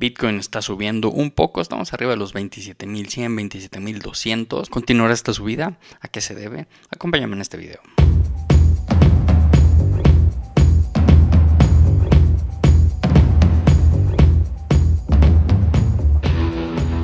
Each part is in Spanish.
Bitcoin está subiendo un poco, estamos arriba de los 27.100, 27.200. ¿Continuará esta subida? ¿A qué se debe? Acompáñame en este video.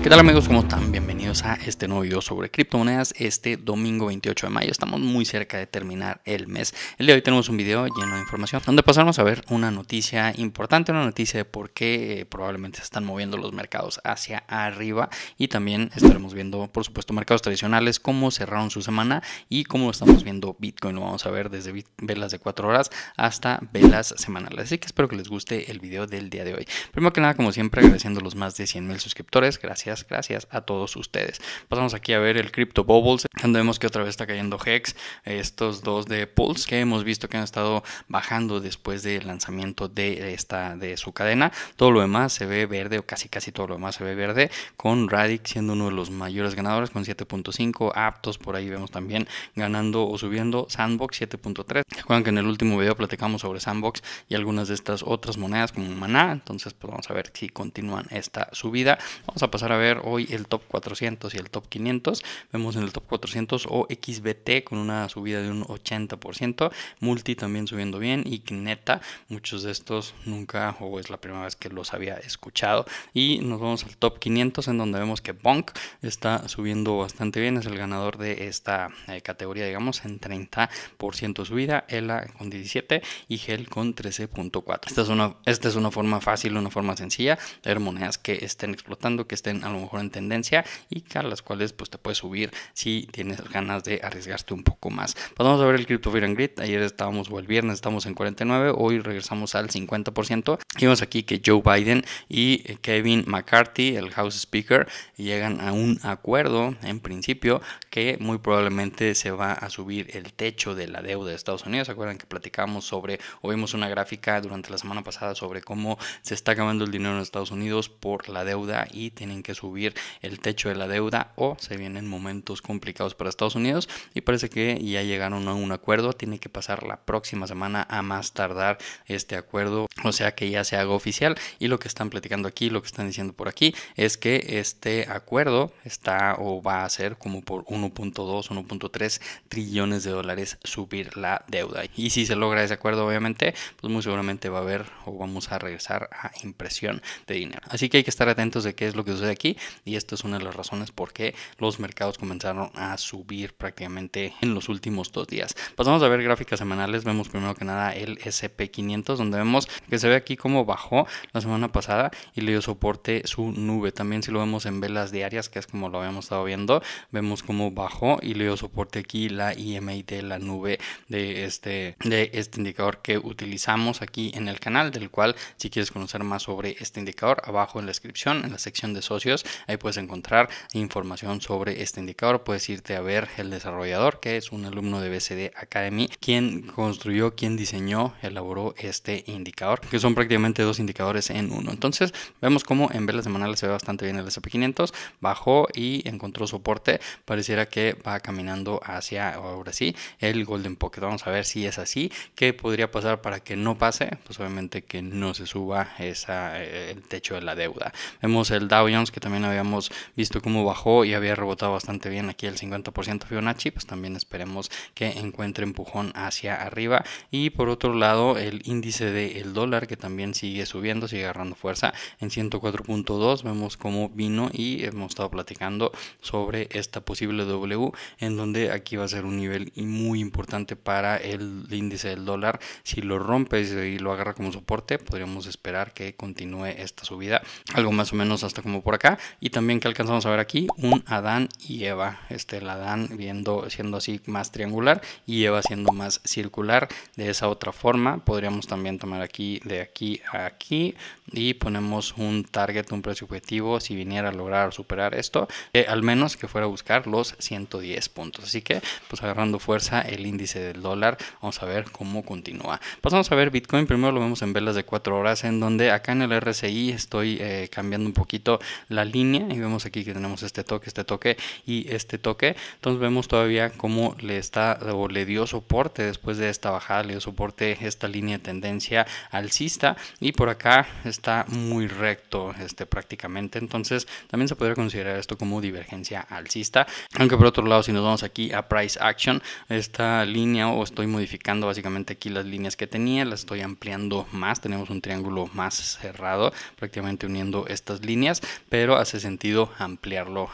¿Qué tal amigos? ¿Cómo están? Bienvenidos a este nuevo video sobre criptomonedas este domingo 28 de mayo. Estamos muy cerca de terminar el mes. El día de hoy tenemos un video lleno de información donde pasamos a ver una noticia importante, una noticia de por qué eh, probablemente se están moviendo los mercados hacia arriba y también estaremos viendo, por supuesto, mercados tradicionales, cómo cerraron su semana y cómo estamos viendo Bitcoin. Lo vamos a ver desde velas de 4 horas hasta velas semanales. Así que espero que les guste el video del día de hoy. Primero que nada, como siempre, agradeciendo a los más de 100 mil suscriptores. Gracias gracias, a todos ustedes. Pasamos aquí a ver el Crypto Bubbles, donde vemos que otra vez está cayendo Hex, estos dos de Pulse que hemos visto que han estado bajando después del lanzamiento de esta de su cadena. Todo lo demás se ve verde o casi casi todo lo demás se ve verde, con Radic siendo uno de los mayores ganadores con 7.5, Aptos por ahí vemos también ganando o subiendo, Sandbox 7.3. Recuerden que en el último video platicamos sobre Sandbox y algunas de estas otras monedas como Maná, entonces pues vamos a ver si continúan esta subida. Vamos a pasar a ver hoy el top 400 y el top 500. Vemos en el top 400 o XBT con una subida de un 80%, Multi también subiendo bien y Neta, muchos de estos nunca o es la primera vez que los había escuchado. Y nos vamos al top 500 en donde vemos que Bonk está subiendo bastante bien, es el ganador de esta eh, categoría, digamos, en 30% subida, ELA con 17 y Gel con 13.4. Esta es una esta es una forma fácil, una forma sencilla de ver monedas que estén explotando, que estén a lo mejor en tendencia y a las cuales pues te puedes subir si tienes ganas de arriesgarte un poco más. Pues vamos a ver el Crypto Fear and Grid. Ayer estábamos o el viernes estamos en 49, hoy regresamos al 50%. Y vemos aquí que Joe Biden y Kevin McCarthy, el House Speaker, llegan a un acuerdo en principio que muy probablemente se va a subir el techo de la deuda de Estados Unidos. ¿Se acuerdan que platicamos sobre o vimos una gráfica durante la semana pasada sobre cómo se está acabando el dinero en Estados Unidos por la deuda y tienen que subir el techo de la deuda o se vienen momentos complicados para Estados Unidos y parece que ya llegaron a un acuerdo, tiene que pasar la próxima semana a más tardar este acuerdo, o sea que ya se haga oficial. Y lo que están platicando aquí, lo que están diciendo por aquí es que este acuerdo está o va a ser como por 1.2, 1.3 trillones de dólares subir la deuda. Y si se logra ese acuerdo obviamente pues muy seguramente va a haber o vamos a regresar a impresión de dinero. Así que hay que estar atentos de qué es lo que sucede aquí y esto es una de las razones por qué los mercados comenzaron a subir prácticamente en los últimos dos días. Pasamos a ver gráficas semanales, vemos primero que nada el SP500 donde vemos que se ve aquí como bajó la semana pasada y le dio soporte su nube. También si lo vemos en velas diarias, que es como lo habíamos estado viendo, vemos como bajó y le dio soporte aquí la EMA de la nube de este, de este indicador que utilizamos aquí en el canal, del cual si quieres conocer más sobre este indicador, abajo en la descripción, en la sección de socios, Ahí puedes encontrar información sobre este indicador. Puedes irte a ver el desarrollador, que es un alumno de BCD Academy, quien construyó, quien diseñó, elaboró este indicador, que son prácticamente dos indicadores en uno. Entonces, vemos cómo en velas semanales se ve bastante bien el SP500, bajó y encontró soporte. Pareciera que va caminando hacia, ahora sí, el Golden Pocket. Vamos a ver si es así. ¿Qué podría pasar para que no pase? Pues obviamente que no se suba esa, eh, el techo de la deuda. Vemos el Dow Jones que también habíamos visto cómo bajó y había rebotado bastante bien aquí el 50% Fibonacci, pues también esperemos que encuentre empujón hacia arriba. Y por otro lado, el índice del dólar que también sigue subiendo, sigue agarrando fuerza en 104.2. Vemos cómo vino y hemos estado platicando sobre esta posible W, en donde aquí va a ser un nivel muy importante para el índice del dólar. Si lo rompe y lo agarra como soporte, podríamos esperar que continúe esta subida, algo más o menos hasta como por acá y también que alcanzamos a ver aquí un Adán y Eva. Este el Adán viendo siendo así más triangular y Eva siendo más circular. De esa otra forma podríamos también tomar aquí de aquí a aquí y ponemos un target un precio objetivo si viniera a lograr superar esto al menos que fuera a buscar los 110 puntos. Así que pues agarrando fuerza el índice del dólar vamos a ver cómo continúa. Pasamos a ver Bitcoin. Primero lo vemos en velas de 4 horas en donde acá en el RSI estoy eh, cambiando un poquito la línea y vemos aquí que tenemos este toque, este toque y este toque. Entonces vemos todavía cómo le está le dio soporte después de esta bajada, le dio soporte esta línea de tendencia alcista y por acá está muy recto este prácticamente. Entonces también se podría considerar esto como divergencia alcista. Aunque por otro lado, si nos vamos aquí a price action, esta línea o estoy modificando básicamente aquí las líneas que tenía, las estoy ampliando más. Tenemos un triángulo más cerrado, prácticamente uniendo estas líneas, pero hace sentido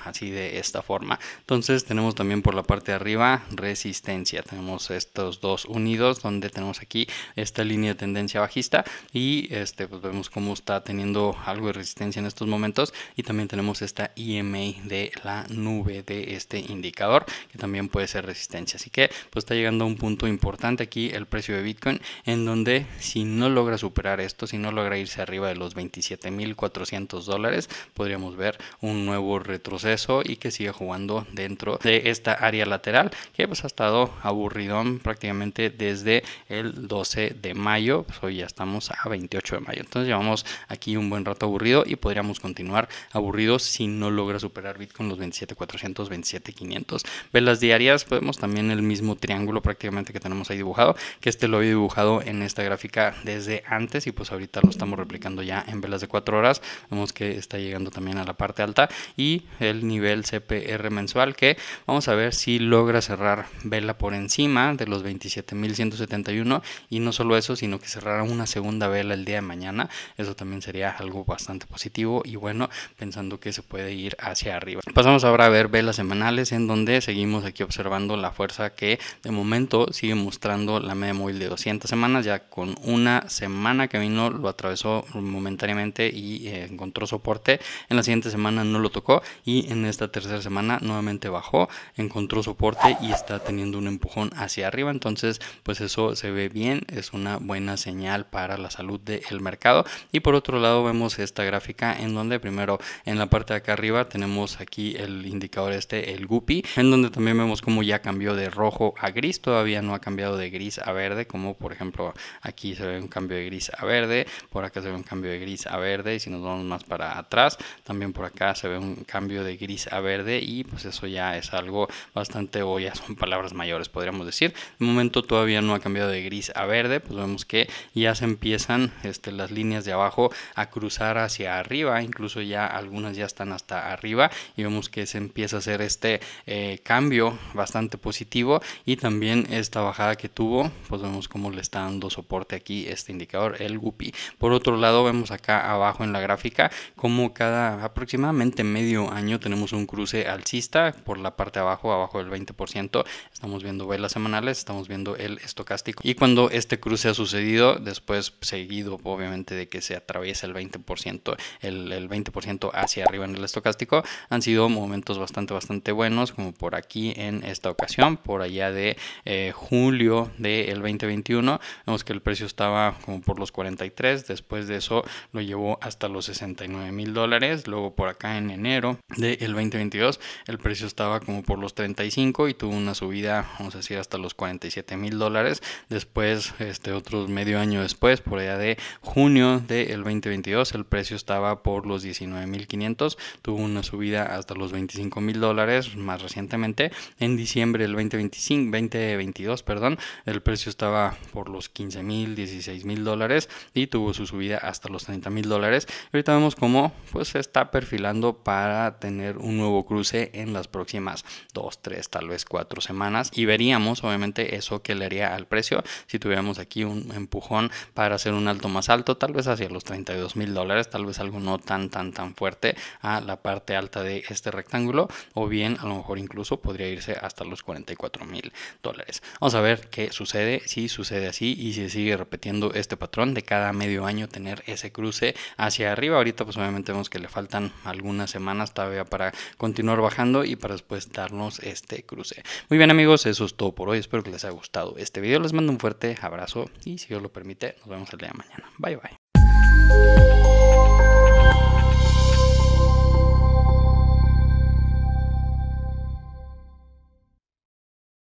así de esta forma. Entonces tenemos también por la parte de arriba resistencia. Tenemos estos dos unidos donde tenemos aquí esta línea de tendencia bajista y este pues vemos cómo está teniendo algo de resistencia en estos momentos y también tenemos esta EMA de la nube de este indicador que también puede ser resistencia. Así que pues está llegando a un punto importante aquí el precio de Bitcoin en donde si no logra superar esto, si no logra irse arriba de los 27.400 dólares, podríamos ver un nuevo retroceso y que siga jugando dentro de esta área lateral que pues ha estado aburridón prácticamente desde el 12 de mayo, pues hoy ya estamos a 28 de mayo, entonces llevamos aquí un buen rato aburrido y podríamos continuar aburridos si no logra superar Bitcoin los 27.400, 27.500. Velas diarias, podemos también el mismo triángulo prácticamente que tenemos ahí dibujado, que este lo había dibujado en esta gráfica desde antes y pues ahorita lo estamos replicando ya en velas de 4 horas, vemos que está llegando también a la parte alta y el nivel CPR mensual que vamos a ver si logra cerrar vela por encima de los 27.171 y no solo eso, sino que cerrara una segunda vela el día de mañana, eso también sería algo bastante positivo y bueno, pensando que se puede ir hacia arriba. Pasamos ahora a ver velas semanales en donde seguimos aquí observando la fuerza que de momento sigue mostrando la media móvil de 200 semanas, ya con una semana que vino lo atravesó momentáneamente y eh, encontró soporte, en la siguiente semana no lo tocó y en esta tercera semana nuevamente bajó, encontró soporte y está teniendo un empujón hacia arriba, entonces pues eso se ve bien, es una buena señal para la salud del mercado. Y por otro lado vemos esta gráfica en donde primero en la parte de acá arriba tenemos aquí el indicador este el guppy en donde también vemos como ya cambió de rojo a gris. Todavía no ha cambiado de gris a verde como por ejemplo aquí se ve un cambio de gris a verde por acá se ve un cambio de gris a verde y si nos vamos más para atrás también por acá se ve un cambio de gris a verde y pues eso ya es algo bastante o ya son palabras mayores podríamos decir. De momento todavía no ha cambiado de gris a verde pues vemos que ya se empiezan este, las líneas de abajo a cruzar hacia arriba incluso ya algunas ya están hasta arriba y vemos que se empieza a hacer este eh, cambio bastante positivo y también esta bajada que tuvo pues vemos cómo le está dando soporte aquí este indicador el guppy. Por otro lado vemos acá abajo en la gráfica como cada aproximadamente medio año tenemos un cruce alcista por la parte de abajo abajo del 20% estamos viendo velas semanales estamos viendo el estocástico. Y cuando este cruce ha sucedido después seguido obviamente de que se atraviesa el 20% el, el 20% hacia arriba en el estocástico han sido momentos bastante bastante buenos como por aquí en esta ocasión por allá de eh, julio del 2021 vemos que el precio estaba como por los 43 después de eso lo llevó hasta los 69 mil dólares luego por acá en enero del 2022 el precio estaba como por los 35 y tuvo una subida vamos a decir hasta los 47 mil dólares. Después este otros medio año después por allá de junio del 2022 el precio estaba por los 19 mil 500 tuvo una subida hasta los 25 mil dólares más recientemente. En diciembre del 2025 2022 perdón el precio estaba por los 15 mil 16 mil dólares y tuvo su subida hasta los 30 mil dólares. Ahorita vemos cómo pues se está perfilando para tener un nuevo cruce en las próximas 2 3 tal vez 4 semanas. Y veríamos obviamente eso que le haría al precio si tuviéramos aquí un empujón para hacer un alto más alto tal vez hacia los 32 mil dólares tal vez algo no tan tan tan fuerte a la parte alta de este rectángulo o bien a lo mejor incluso podría irse hasta los 44 mil dólares. Vamos a ver qué sucede si sucede así y si sigue repitiendo este patrón de cada medio año tener ese cruce hacia arriba. Ahorita pues obviamente vemos que le faltan algunas semanas para continuar bajando y para después darnos este cruce. Muy bien amigos eso es todo por hoy. Espero que les haya gustado este video. Les mando un fuerte abrazo y si Dios lo permite nos vemos el día de mañana. Bye bye